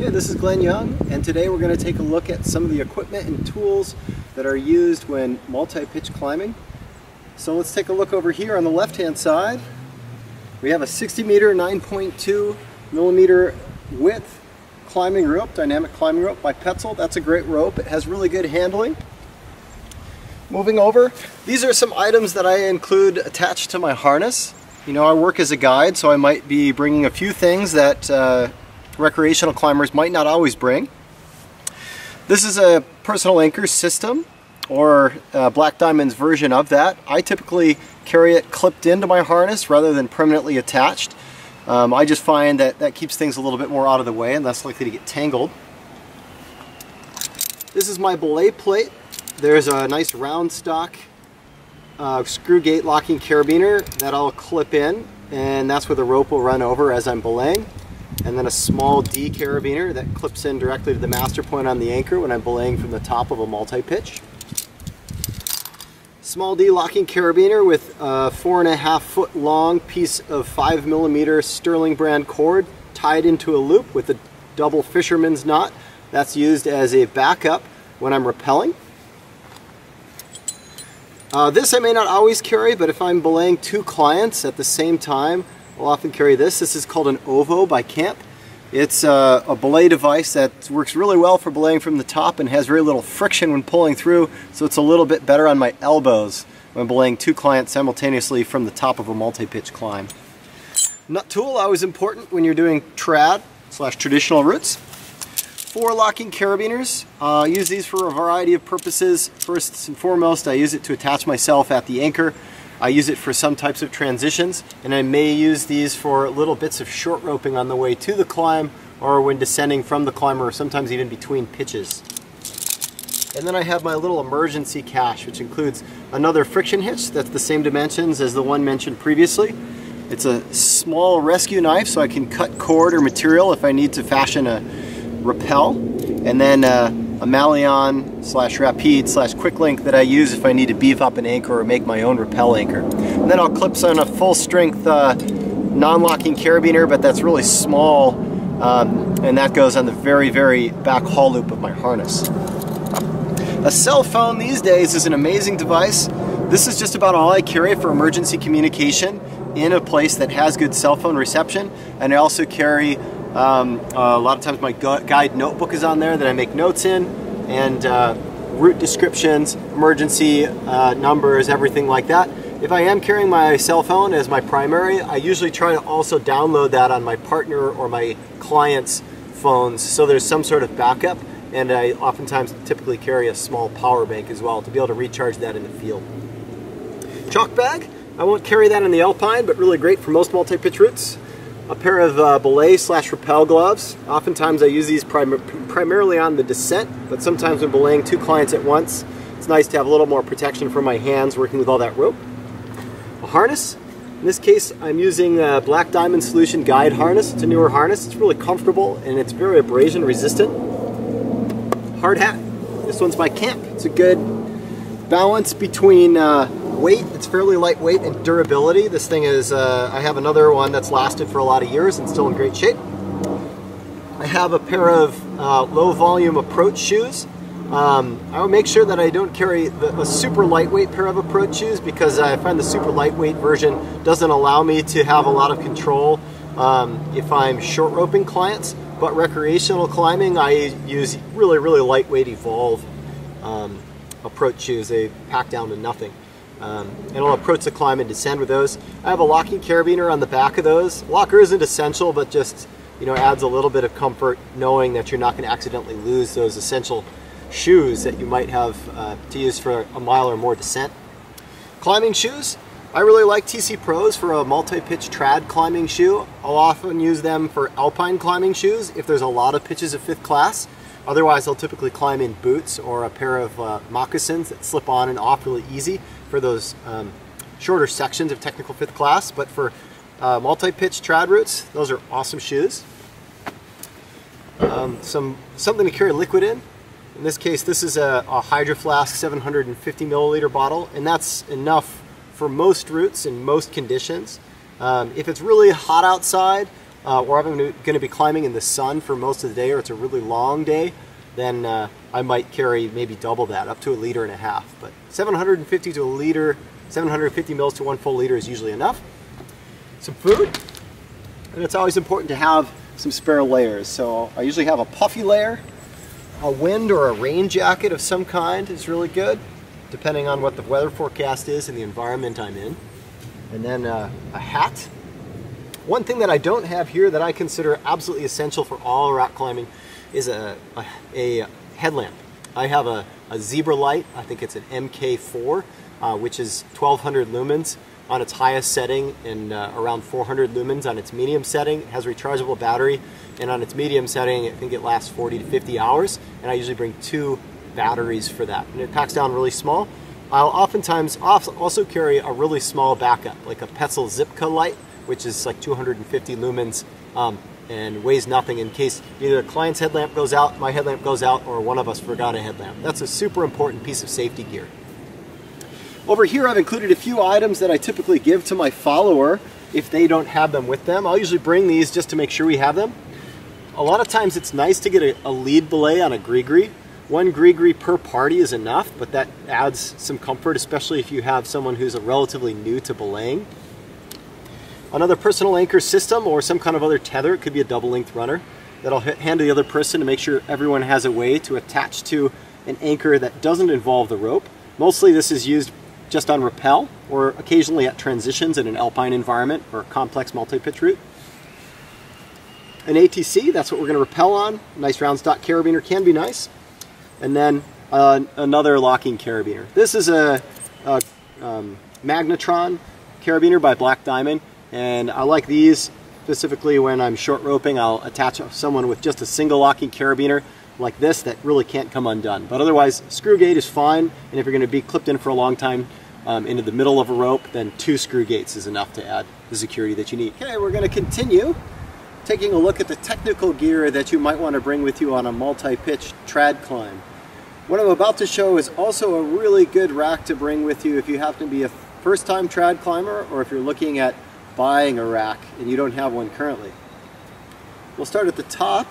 Okay, this is Glenn Young, and today we're going to take a look at some of the equipment and tools that are used when multi-pitch climbing. So let's take a look over here on the left-hand side. We have a 60 meter, 9.2 millimeter width climbing rope, dynamic climbing rope by Petzl. That's a great rope. It has really good handling. Moving over, these are some items that I include attached to my harness. You know, I work as a guide, so I might be bringing a few things that uh, recreational climbers might not always bring. This is a personal anchor system or uh, Black Diamond's version of that. I typically carry it clipped into my harness rather than permanently attached. Um, I just find that that keeps things a little bit more out of the way and less likely to get tangled. This is my belay plate. There's a nice round stock uh, screw gate locking carabiner that I'll clip in and that's where the rope will run over as I'm belaying and then a small D carabiner that clips in directly to the master point on the anchor when I'm belaying from the top of a multi-pitch. Small D locking carabiner with a four and a half foot long piece of five millimeter Sterling brand cord tied into a loop with a double fisherman's knot. That's used as a backup when I'm rappelling. Uh, this I may not always carry, but if I'm belaying two clients at the same time, I'll often carry this. This is called an OVO by Camp. It's a, a belay device that works really well for belaying from the top and has very little friction when pulling through, so it's a little bit better on my elbows when belaying two clients simultaneously from the top of a multi-pitch climb. Nut tool, always important when you're doing trad slash traditional routes. Four locking carabiners. Uh, I use these for a variety of purposes. First and foremost, I use it to attach myself at the anchor I use it for some types of transitions, and I may use these for little bits of short roping on the way to the climb or when descending from the climb or sometimes even between pitches. And then I have my little emergency cache, which includes another friction hitch that's the same dimensions as the one mentioned previously. It's a small rescue knife so I can cut cord or material if I need to fashion a rappel. And then uh, a Maillon slash Rapide slash quick link that I use if I need to beef up an anchor or make my own rappel anchor. And then I'll clip on a full strength uh, non-locking carabiner, but that's really small, um, and that goes on the very, very back haul loop of my harness. A cell phone these days is an amazing device. This is just about all I carry for emergency communication in a place that has good cell phone reception, and I also carry um, uh, a lot of times my guide notebook is on there that I make notes in and uh, route descriptions, emergency uh, numbers, everything like that. If I am carrying my cell phone as my primary, I usually try to also download that on my partner or my client's phones so there's some sort of backup and I oftentimes typically carry a small power bank as well to be able to recharge that in the field. Chalk bag, I won't carry that in the Alpine, but really great for most multi-pitch routes a pair of uh, belay slash rappel gloves. Oftentimes I use these prim primarily on the descent, but sometimes when belaying two clients at once, it's nice to have a little more protection for my hands working with all that rope. A harness. In this case, I'm using a Black Diamond Solution Guide harness. It's a newer harness. It's really comfortable and it's very abrasion resistant. Hard hat. This one's by Camp. It's a good balance between uh, weight, it's fairly lightweight and durability. This thing is, uh, I have another one that's lasted for a lot of years and still in great shape. I have a pair of uh, low volume approach shoes. Um, I will make sure that I don't carry the, a super lightweight pair of approach shoes because I find the super lightweight version doesn't allow me to have a lot of control um, if I'm short roping clients. But recreational climbing, I use really, really lightweight Evolv um, approach shoes. They pack down to nothing. Um, and I'll approach the climb and descend with those. I have a locking carabiner on the back of those. Locker isn't essential, but just you know adds a little bit of comfort knowing that you're not going to accidentally lose those essential shoes that you might have uh, to use for a mile or more descent. Climbing shoes. I really like TC Pros for a multi-pitch trad climbing shoe. I'll often use them for alpine climbing shoes if there's a lot of pitches of fifth class. Otherwise, I'll typically climb in boots or a pair of uh, moccasins that slip on and off really easy for those um, shorter sections of technical fifth class. But for uh, multi-pitch trad routes, those are awesome shoes. Um, some Something to carry liquid in. In this case, this is a, a Hydro Flask 750 milliliter bottle, and that's enough for most routes in most conditions. Um, if it's really hot outside, uh, or I'm going to be climbing in the sun for most of the day or it's a really long day, then uh, I might carry maybe double that, up to a liter and a half. But 750 to a liter, 750 mils to one full liter is usually enough. Some food, and it's always important to have some spare layers. So I usually have a puffy layer, a wind or a rain jacket of some kind is really good, depending on what the weather forecast is and the environment I'm in. And then uh, a hat. One thing that I don't have here that I consider absolutely essential for all rock climbing is a, a, a headlamp. I have a, a, ZebraLight, I think it's an MK4, uh, which is 1200 lumens on its highest setting and uh, around 400 lumens on its medium setting. It has rechargeable battery and on its medium setting I think it lasts 40 to 50 hours and I usually bring two batteries for that. And it packs down really small. I'll oftentimes also carry a really small backup like a Petzl Zipka light which is like 250 lumens um, and weighs nothing in case either a client's headlamp goes out, my headlamp goes out, or one of us forgot a headlamp. That's a super important piece of safety gear. Over here I've included a few items that I typically give to my follower if they don't have them with them. I'll usually bring these just to make sure we have them. A lot of times it's nice to get a, a lead belay on a GriGri. One GriGri per party is enough, but that adds some comfort, especially if you have someone who's relatively new to belaying. Another personal anchor system or some kind of other tether, it could be a double length runner, that I'll hand to the other person to make sure everyone has a way to attach to an anchor that doesn't involve the rope. Mostly this is used just on rappel or occasionally at transitions in an alpine environment or a complex multi-pitch route. An ATC, that's what we're going to rappel on. Nice round stock carabiner can be nice. And then uh, another locking carabiner. This is a, a um, Magnetron carabiner by Black Diamond. And I like these specifically when I'm short roping. I'll attach someone with just a single locking carabiner like this that really can't come undone. But otherwise, screw gate is fine. And if you're going to be clipped in for a long time um, into the middle of a rope, then two screw gates is enough to add the security that you need. Okay, we're going to continue taking a look at the technical gear that you might want to bring with you on a multi-pitch trad climb. What I'm about to show is also a really good rack to bring with you if you happen to be a first-time trad climber or if you're looking at buying a rack and you don't have one currently. We'll start at the top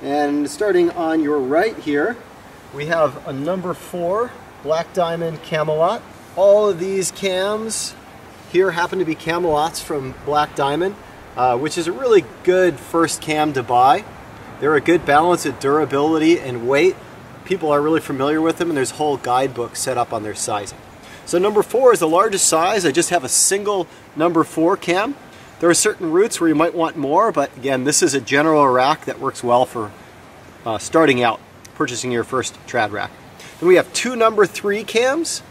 and starting on your right here we have a number four Black Diamond Camalot. All of these cams here happen to be Camalots from Black Diamond uh, which is a really good first cam to buy. They're a good balance of durability and weight. People are really familiar with them and there's whole guidebooks set up on their sizing. So number four is the largest size. I just have a single number four cam. There are certain routes where you might want more, but again, this is a general rack that works well for uh, starting out, purchasing your first trad rack. Then we have two number three cams,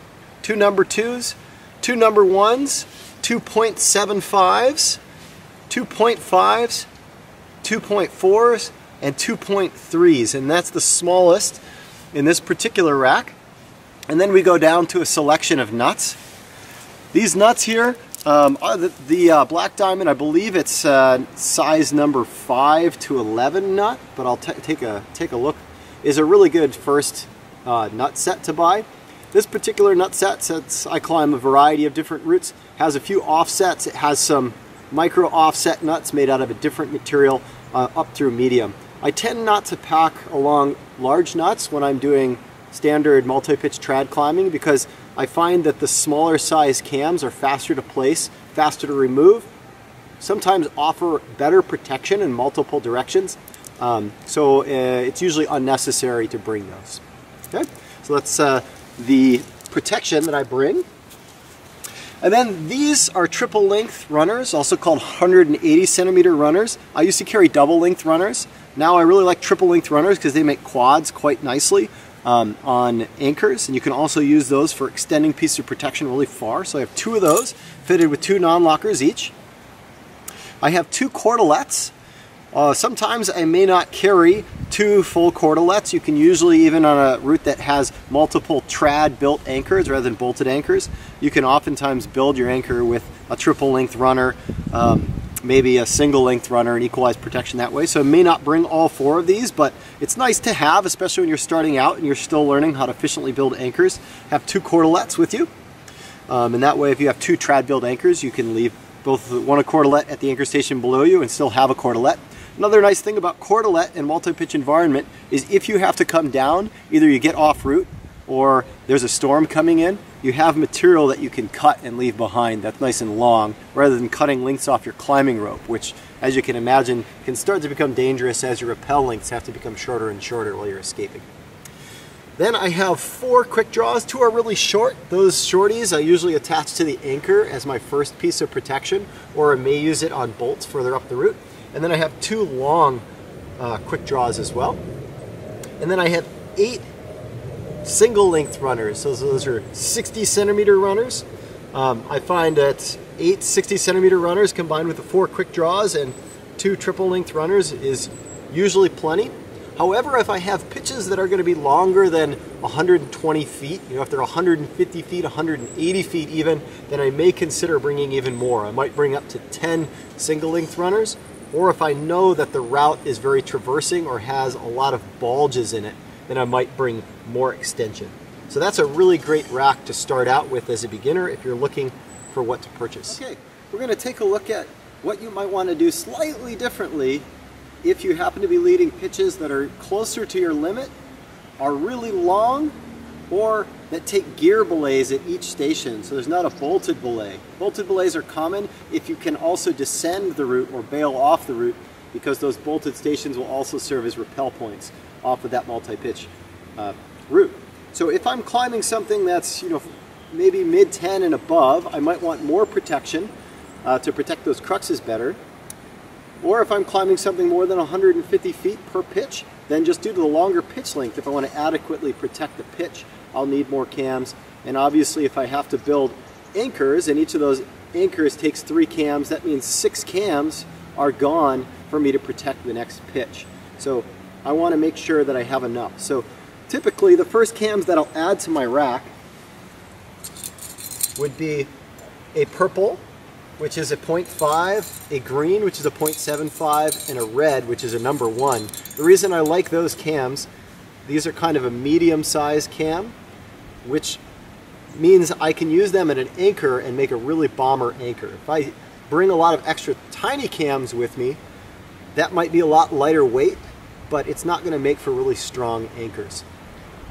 two number twos, two number ones, 2.75s, 2.5s, 2.4s, and 2.3s, and that's the smallest in this particular rack. And then we go down to a selection of nuts. These nuts here um, are the, the uh, Black Diamond, I believe it's uh, size number 5 to 11 nut, but I'll take a take a look, is a really good first uh, nut set to buy. This particular nut set, since I climb a variety of different routes, has a few offsets. It has some micro offset nuts made out of a different material uh, up through medium. I tend not to pack along large nuts when I'm doing standard multi-pitch trad climbing because I find that the smaller size cams are faster to place, faster to remove, sometimes offer better protection in multiple directions. Um, so uh, it's usually unnecessary to bring those. Okay, so that's uh, the protection that I bring. And then these are triple length runners, also called 180 centimeter runners. I used to carry double length runners. Now I really like triple length runners because they make quads quite nicely um, on anchors and you can also use those for extending pieces of protection really far. So I have two of those fitted with two non-lockers each. I have two cordelettes. Uh, sometimes I may not carry two full cordelettes. You can usually, even on a route that has multiple trad built anchors rather than bolted anchors, you can oftentimes build your anchor with a triple length runner um, maybe a single length runner and equalize protection that way. So it may not bring all four of these, but it's nice to have, especially when you're starting out and you're still learning how to efficiently build anchors. Have two cordelettes with you. Um, and that way, if you have two trad build anchors, you can leave both one a at the anchor station below you and still have a cordelette. Another nice thing about cordelette and multi-pitch environment is if you have to come down, either you get off route or there's a storm coming in, you have material that you can cut and leave behind that's nice and long rather than cutting lengths off your climbing rope, which as you can imagine can start to become dangerous as your rappel lengths have to become shorter and shorter while you're escaping. Then I have four quick draws. Two are really short. Those shorties I usually attach to the anchor as my first piece of protection, or I may use it on bolts further up the route. And then I have two long uh, quick draws as well. And then I have eight single length runners. So those are 60 centimeter runners. Um, I find that eight 60 centimeter runners combined with the four quick draws and two triple length runners is usually plenty. However, if I have pitches that are going to be longer than 120 feet, you know, if they're 150 feet, 180 feet even, then I may consider bringing even more. I might bring up to 10 single length runners, or if I know that the route is very traversing or has a lot of bulges in it, then I might bring more extension. So that's a really great rack to start out with as a beginner if you're looking for what to purchase. Okay, we're going to take a look at what you might want to do slightly differently if you happen to be leading pitches that are closer to your limit, are really long, or that take gear belays at each station, so there's not a bolted belay. Bolted belays are common if you can also descend the route or bail off the route because those bolted stations will also serve as rappel points off of that multi-pitch uh, route. So if I'm climbing something that's you know maybe mid 10 and above, I might want more protection uh, to protect those cruxes better. Or if I'm climbing something more than 150 feet per pitch, then just due to the longer pitch length, if I want to adequately protect the pitch, I'll need more cams. And obviously if I have to build anchors, and each of those anchors takes three cams, that means six cams are gone for me to protect the next pitch. So I want to make sure that I have enough. So typically the first cams that I'll add to my rack would be a purple which is a 0.5, a green, which is a 0.75, and a red, which is a number one. The reason I like those cams, these are kind of a medium-sized cam, which means I can use them at an anchor and make a really bomber anchor. If I bring a lot of extra tiny cams with me, that might be a lot lighter weight, but it's not going to make for really strong anchors.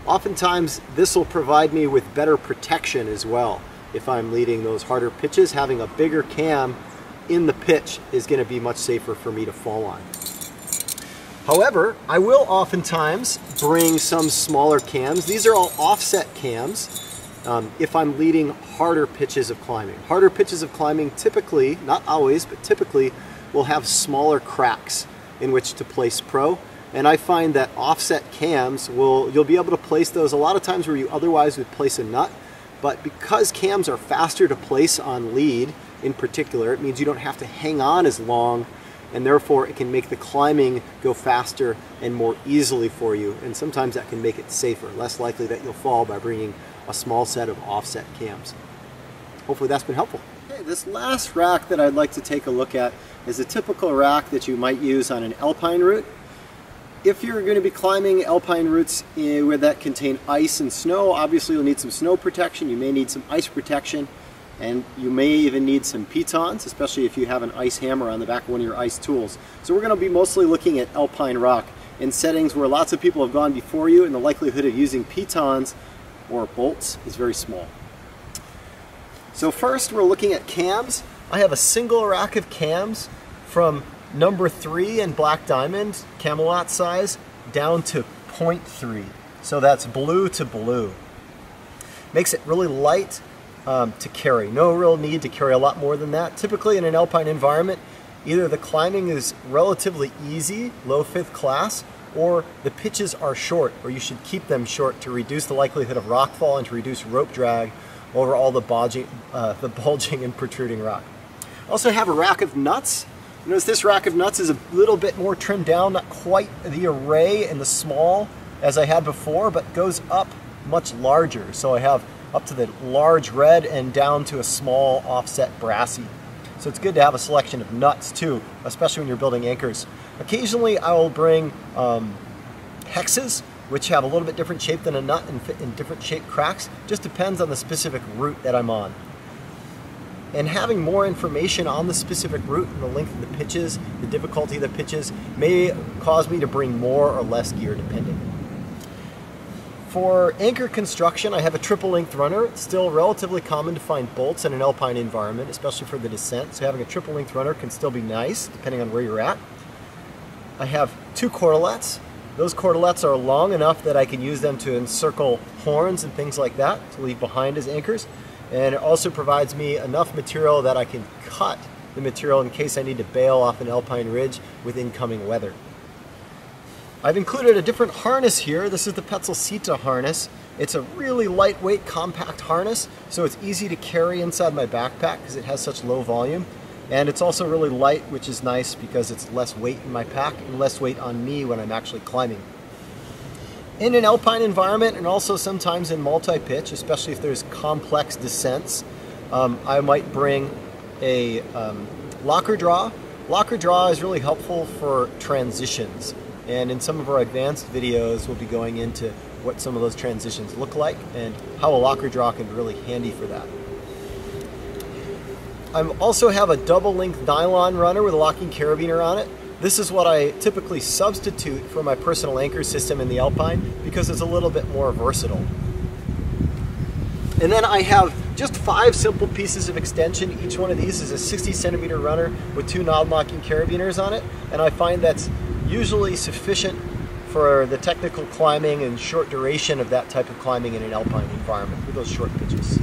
Oftentimes, this will provide me with better protection as well if I'm leading those harder pitches, having a bigger cam in the pitch is going to be much safer for me to fall on. However, I will oftentimes bring some smaller cams. These are all offset cams um, if I'm leading harder pitches of climbing. Harder pitches of climbing typically, not always, but typically will have smaller cracks in which to place pro. And I find that offset cams will, you'll be able to place those a lot of times where you otherwise would place a nut but because cams are faster to place on lead in particular, it means you don't have to hang on as long and therefore it can make the climbing go faster and more easily for you. And sometimes that can make it safer, less likely that you'll fall by bringing a small set of offset cams. Hopefully that's been helpful. Okay, this last rack that I'd like to take a look at is a typical rack that you might use on an alpine route if you're going to be climbing alpine routes eh, where that contain ice and snow, obviously you'll need some snow protection, you may need some ice protection, and you may even need some pitons, especially if you have an ice hammer on the back of one of your ice tools. So we're going to be mostly looking at alpine rock in settings where lots of people have gone before you and the likelihood of using pitons or bolts is very small. So first we're looking at cams. I have a single rack of cams from number three in Black Diamond, Camalot size, down to 0.3. So that's blue to blue. Makes it really light um, to carry. No real need to carry a lot more than that. Typically in an alpine environment, either the climbing is relatively easy, low fifth class, or the pitches are short, or you should keep them short to reduce the likelihood of rockfall and to reduce rope drag over all the bulging, uh, the bulging and protruding rock. Also have a rack of nuts Notice this rack of nuts is a little bit more trimmed down, not quite the array and the small as I had before, but goes up much larger. So I have up to the large red and down to a small offset brassy. So it's good to have a selection of nuts too, especially when you're building anchors. Occasionally I will bring um, hexes, which have a little bit different shape than a nut and fit in different shaped cracks. Just depends on the specific route that I'm on. And having more information on the specific route and the length of the pitches, the difficulty of the pitches, may cause me to bring more or less gear depending. For anchor construction, I have a triple length runner. It's still relatively common to find bolts in an alpine environment, especially for the descent. So having a triple length runner can still be nice, depending on where you're at. I have two cordelettes. Those cordelettes are long enough that I can use them to encircle horns and things like that to leave behind as anchors. And it also provides me enough material that I can cut the material in case I need to bail off an alpine ridge with incoming weather. I've included a different harness here. This is the Petzl Sitta harness. It's a really lightweight, compact harness, so it's easy to carry inside my backpack because it has such low volume. And it's also really light, which is nice because it's less weight in my pack and less weight on me when I'm actually climbing. In an alpine environment and also sometimes in multi-pitch, especially if there's complex descents, um, I might bring a um, locker draw. Locker draw is really helpful for transitions. And in some of our advanced videos, we'll be going into what some of those transitions look like and how a locker draw can be really handy for that. I also have a double length nylon runner with a locking carabiner on it. This is what I typically substitute for my personal anchor system in the Alpine because it's a little bit more versatile. And then I have just five simple pieces of extension. Each one of these is a 60 centimeter runner with two non-locking carabiners on it. And I find that's usually sufficient for the technical climbing and short duration of that type of climbing in an alpine environment with those short pitches.